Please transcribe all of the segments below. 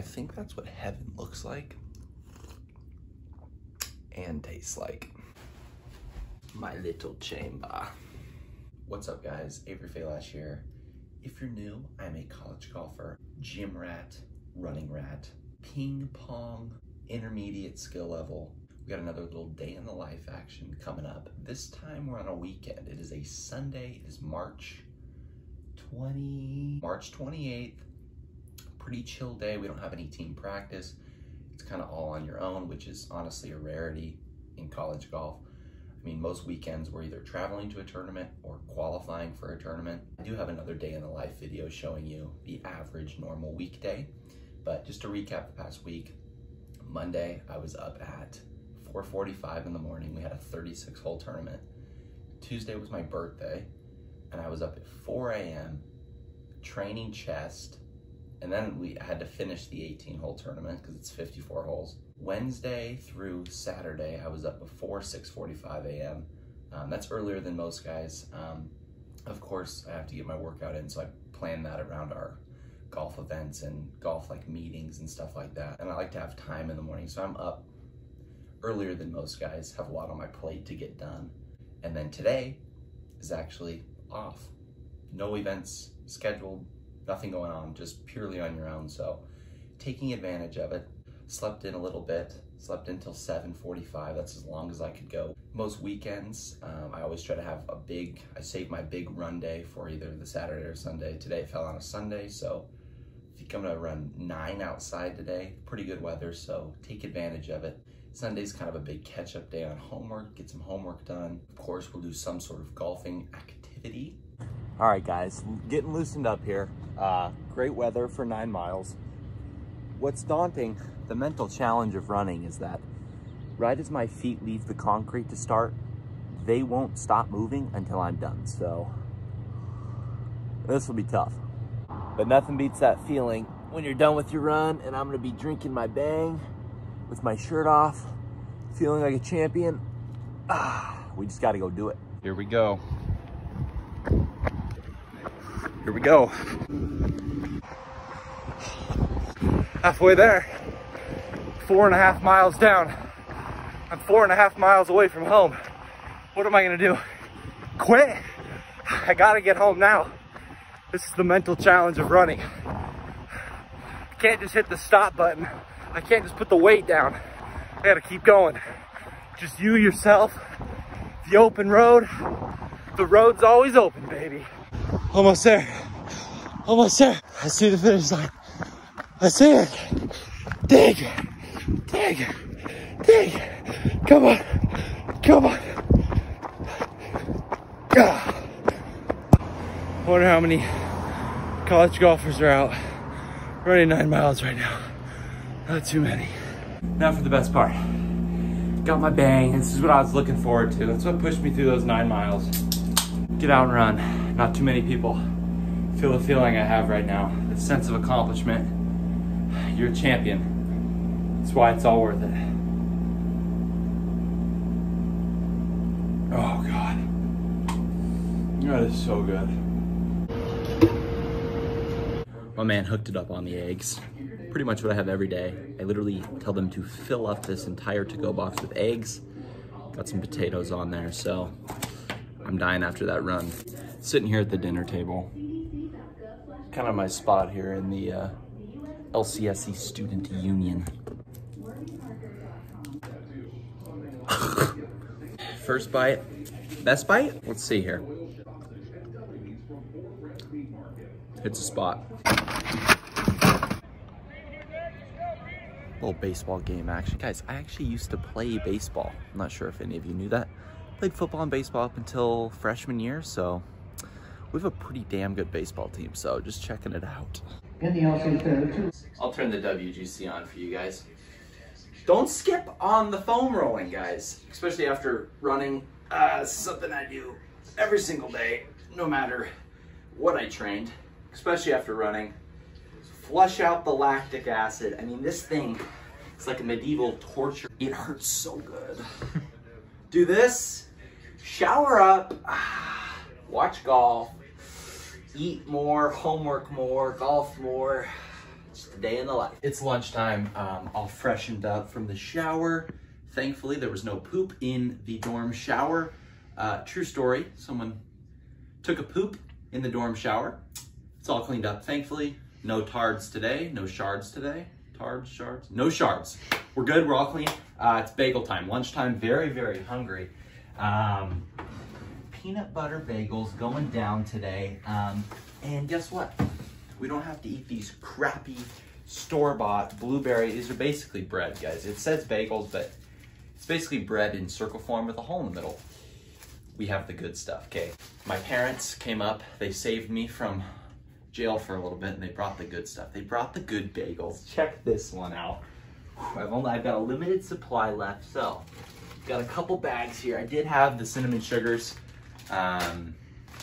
I think that's what heaven looks like and tastes like. My little chamber. What's up guys, Avery Fay here. If you're new, I'm a college golfer, gym rat, running rat, ping pong, intermediate skill level. We got another little day in the life action coming up. This time we're on a weekend. It is a Sunday, it is March 20, March 28th. Pretty chill day. We don't have any team practice. It's kind of all on your own, which is honestly a rarity in college golf. I mean, most weekends we're either traveling to a tournament or qualifying for a tournament. I do have another day in the life video showing you the average normal weekday. But just to recap the past week, Monday I was up at 4.45 in the morning. We had a 36 hole tournament. Tuesday was my birthday and I was up at 4 a.m. training chest and then we had to finish the 18 hole tournament because it's 54 holes. Wednesday through Saturday, I was up before 6.45 a.m. Um, that's earlier than most guys. Um, of course, I have to get my workout in, so I plan that around our golf events and golf like meetings and stuff like that. And I like to have time in the morning, so I'm up earlier than most guys, have a lot on my plate to get done. And then today is actually off. No events scheduled, nothing going on, just purely on your own. So taking advantage of it, slept in a little bit, slept until 7.45, that's as long as I could go. Most weekends, um, I always try to have a big, I save my big run day for either the Saturday or Sunday. Today fell on a Sunday, so I think I'm gonna run nine outside today. Pretty good weather, so take advantage of it. Sunday's kind of a big catch-up day on homework, get some homework done. Of course, we'll do some sort of golfing activity. All right, guys, getting loosened up here. Uh, great weather for nine miles. What's daunting, the mental challenge of running is that right as my feet leave the concrete to start, they won't stop moving until I'm done. So this will be tough. But nothing beats that feeling when you're done with your run and I'm gonna be drinking my bang with my shirt off, feeling like a champion. Ah, we just gotta go do it. Here we go. Here we go. Halfway there. Four and a half miles down. I'm four and a half miles away from home. What am I gonna do? Quit? I gotta get home now. This is the mental challenge of running. I can't just hit the stop button. I can't just put the weight down. I gotta keep going. Just you, yourself, the open road. The road's always open, baby. Almost there. Almost there. I see the finish line. I see it. Dig. Dig. Dig. Come on. Come on. Ah. Wonder how many college golfers are out running nine miles right now. Not too many. Now for the best part. Got my bang. This is what I was looking forward to. That's what pushed me through those nine miles. Get out and run. Not too many people feel the feeling I have right now. The sense of accomplishment. You're a champion. That's why it's all worth it. Oh God. That is so good. My man hooked it up on the eggs. Pretty much what I have every day. I literally tell them to fill up this entire to-go box with eggs. Got some potatoes on there, so I'm dying after that run. Sitting here at the dinner table. Kind of my spot here in the uh, LCSC Student Union. First bite, best bite? Let's see here. It's a spot. Little baseball game action. Guys, I actually used to play baseball. I'm not sure if any of you knew that. Played football and baseball up until freshman year, so we have a pretty damn good baseball team, so just checking it out. I'll turn the WGC on for you guys. Don't skip on the foam rolling, guys, especially after running. Uh, something I do every single day, no matter what I trained, especially after running. Flush out the lactic acid. I mean, this thing, it's like a medieval torture. It hurts so good. do this, shower up, watch golf, eat more, homework more, golf more. Just day in the life. It's lunchtime. Um, all freshened up from the shower. Thankfully, there was no poop in the dorm shower. Uh, true story. Someone took a poop in the dorm shower. It's all cleaned up, thankfully. No tards today. No shards today. Tards, shards? No shards. We're good. We're all clean. Uh, it's bagel time. Lunchtime. Very, very hungry. Um, peanut butter bagels going down today. Um, and guess what? We don't have to eat these crappy store-bought blueberry. These are basically bread, guys. It says bagels, but it's basically bread in circle form with a hole in the middle. We have the good stuff, okay? My parents came up. They saved me from jail for a little bit, and they brought the good stuff. They brought the good bagels. Check this one out. I've only I've got a limited supply left, so got a couple bags here. I did have the cinnamon sugars, um,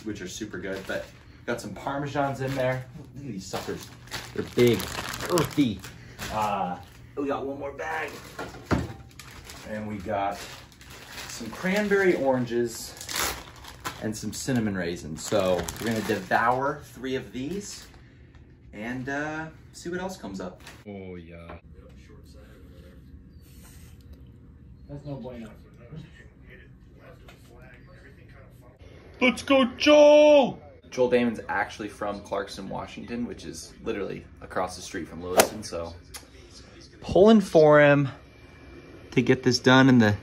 which are super good, but got some parmesans in there. Look at these suckers. They're big, earthy. Uh, we got one more bag. And we got some cranberry oranges and some cinnamon raisins. So we're gonna devour three of these and uh, see what else comes up. Oh, yeah. That's no bueno. Let's go, Joel! Joel Dahmen's actually from Clarkston, Washington, which is literally across the street from Lewiston, so pulling for him to get this done in the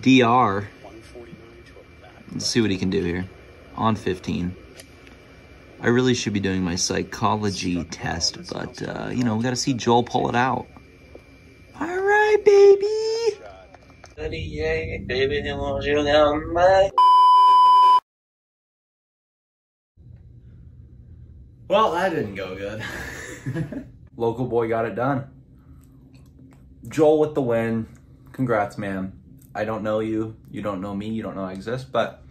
DR. Let's see what he can do here on 15. I really should be doing my psychology test, but, uh, you know, we got to see Joel pull it out. All right, baby. Well, that didn't go good. Local boy got it done. Joel with the win. Congrats, man. I don't know you. You don't know me. You don't know I exist, but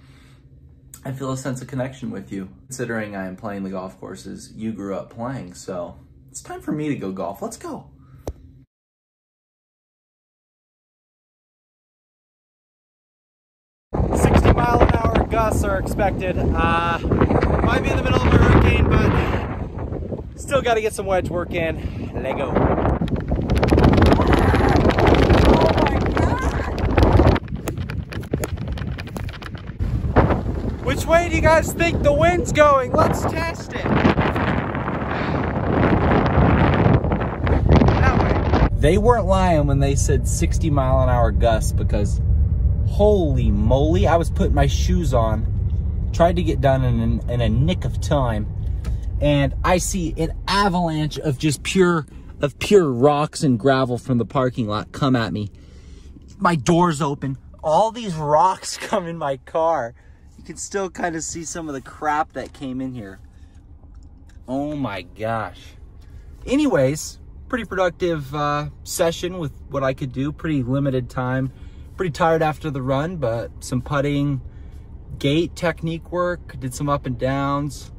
I feel a sense of connection with you. Considering I am playing the golf courses you grew up playing, so it's time for me to go golf. Let's go. Gusts are expected. Uh, might be in the middle of a hurricane, but still got to get some wedge work in. Lego. Which way do you guys think the wind's going? Let's test it. They weren't lying when they said 60 mile an hour gusts because holy moly, I was putting my shoes on, tried to get done in, in a nick of time, and I see an avalanche of just pure of pure rocks and gravel from the parking lot come at me. My door's open. All these rocks come in my car. You can still kind of see some of the crap that came in here. Oh my gosh. Anyways, pretty productive uh, session with what I could do. Pretty limited time. Pretty tired after the run, but some putting, gate technique work, did some up and downs,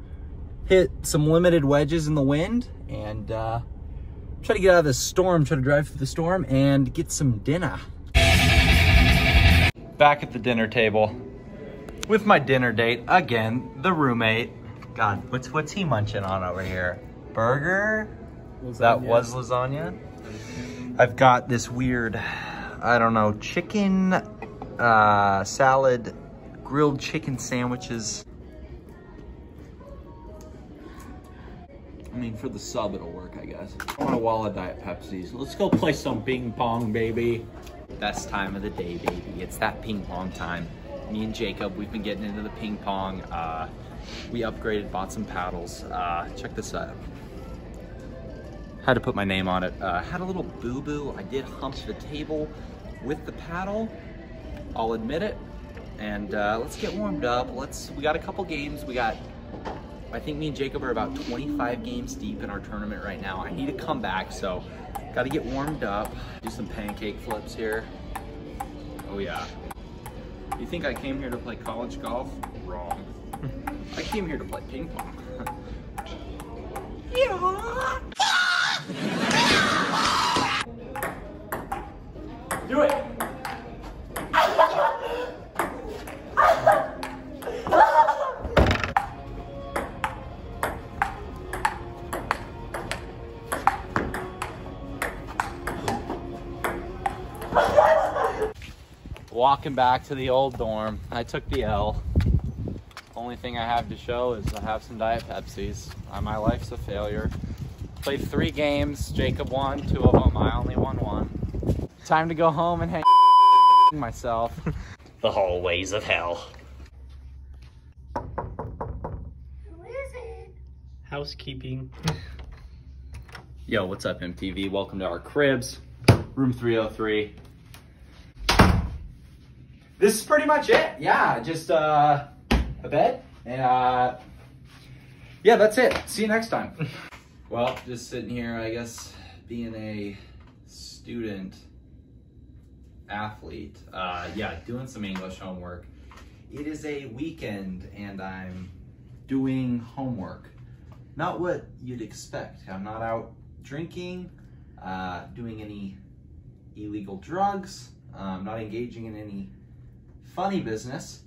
hit some limited wedges in the wind, and uh, try to get out of the storm, try to drive through the storm, and get some dinner. Back at the dinner table with my dinner date again, the roommate. God, what's what's he munching on over here? Burger? That was lasagna. I've got this weird, I don't know, chicken uh, salad, grilled chicken sandwiches. I mean, for the sub, it'll work, I guess. I want a wall of Diet Pepsis. Let's go play some ping pong, baby. Best time of the day, baby. It's that ping pong time. Me and Jacob, we've been getting into the ping pong. Uh, we upgraded, bought some paddles. Uh, check this out. Had to put my name on it. Uh, had a little boo-boo. I did hump the table with the paddle. I'll admit it. And uh, let's get warmed up. Let's. We got a couple games. We got. I think me and Jacob are about 25 games deep in our tournament right now. I need to come back, so got to get warmed up. Do some pancake flips here. Oh yeah. You think I came here to play college golf? Wrong. I came here to play ping pong. Do walking back to the old dorm. I took the L. Only thing I have to show is I have some Diet Pepsis. Uh, my life's a failure. Played three games. Jacob won two of them. I only won one. Time to go home and hang myself. The hallways of hell. What is it? Housekeeping. Yo, what's up, MTV? Welcome to our cribs, room 303. This is pretty much it. Yeah, just uh, a bed and uh, yeah, that's it. See you next time. well, just sitting here, I guess, being a student athlete. Uh, yeah, doing some English homework. It is a weekend and I'm doing homework. Not what you'd expect. I'm not out drinking, uh, doing any illegal drugs, I'm not engaging in any funny business,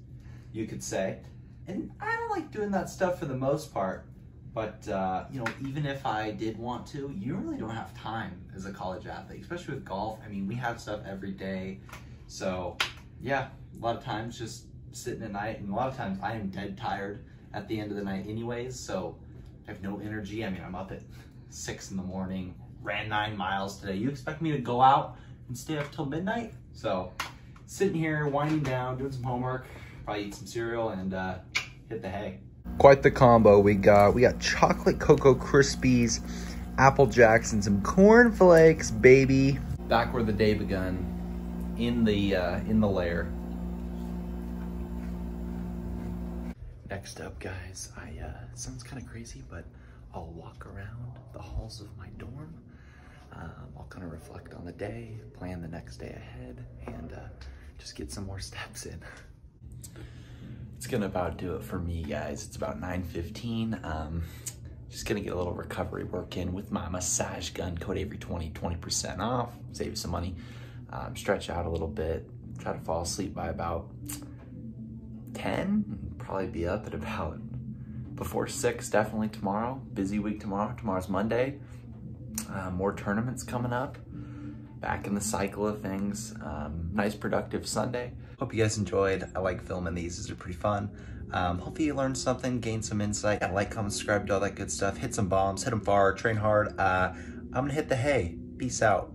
you could say. And I don't like doing that stuff for the most part. But, uh, you know, even if I did want to, you really don't have time as a college athlete, especially with golf. I mean, we have stuff every day. So, yeah, a lot of times just sitting at night, and a lot of times I am dead tired at the end of the night, anyways. So, I have no energy. I mean, I'm up at six in the morning, ran nine miles today. You expect me to go out and stay up till midnight? So, sitting here, winding down, doing some homework, probably eat some cereal, and uh, hit the hay. Quite the combo we got. We got chocolate cocoa Krispies, apple jacks, and some corn flakes, baby. Back where the day begun, in the uh, in the lair. Next up, guys, I uh, sounds kind of crazy, but I'll walk around the halls of my dorm. Um, I'll kind of reflect on the day, plan the next day ahead, and uh, just get some more steps in. It's gonna about do it for me, guys. It's about 9.15. Um, just gonna get a little recovery work in with my massage gun, code Avery 20, 20% off, save you some money. Um, stretch out a little bit, try to fall asleep by about 10, probably be up at about before six, definitely tomorrow. Busy week tomorrow. Tomorrow's Monday. Uh, more tournaments coming up. Back in the cycle of things. Um, nice productive Sunday. Hope you guys enjoyed. I like filming these. These are pretty fun. Um, hopefully you learned something, gained some insight. Yeah, like, comment, subscribe, do all that good stuff. Hit some bombs, hit them far, train hard. Uh, I'm gonna hit the hay. Peace out.